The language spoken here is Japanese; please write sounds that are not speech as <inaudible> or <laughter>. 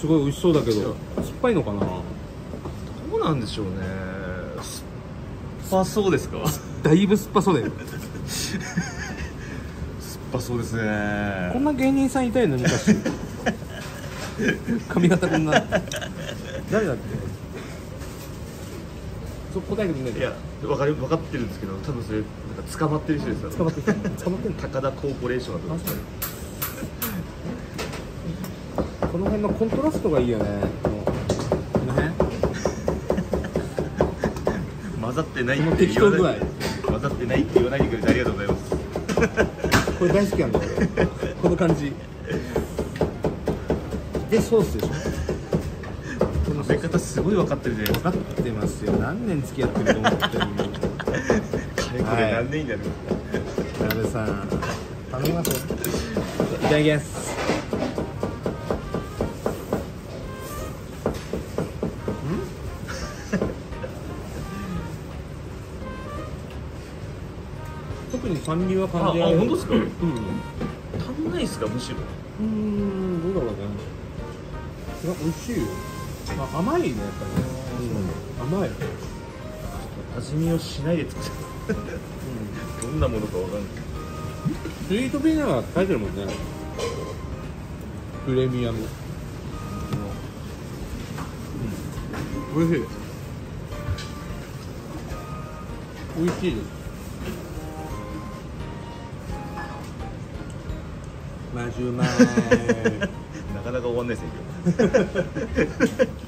すごい美味しそうだけど酸っぱいのかな？どうなんでしょうね。酸っぱそうですか？酸っだいぶ酸っぱそうだよ。ぱそうですね。こんな芸人さんいたよね昔。<laughs> 髪型こんな。誰だっけ？そこ答えてくんないいや分かる分かってるんですけど多分それなんか捕まってる人ですよ。<laughs> 捕まってる。捕まってんの？高田コーポレーションだと思うんですよこの辺のコントラストがいいよね。この辺？<laughs> 混ざってないって言わない混ざってないって言わないでくれてありがとうございます。<laughs> これ大好きなんだよ。俺この感じ。でソースでしょ？この食べ方すごい分かってるじゃないですか。分かってますよ。何年付き合ってると思ってるの？<laughs> かれこれ何年になるなべさん頼みますよ。いただきます特に酸味はあ感じないあ本当ですか？うん。足んないですかむしろ。うーん。どうだろうねいや美味しいよ。あ甘いねやっぱりね、うん、甘い味見をしないで作っちゃう。どんなものか分かんない。スイートビーナーが書いてるもんね。プレミアム。うん、美味しい。美味しいですマジうまい。<laughs> なかなか終わんないですね今日 <laughs>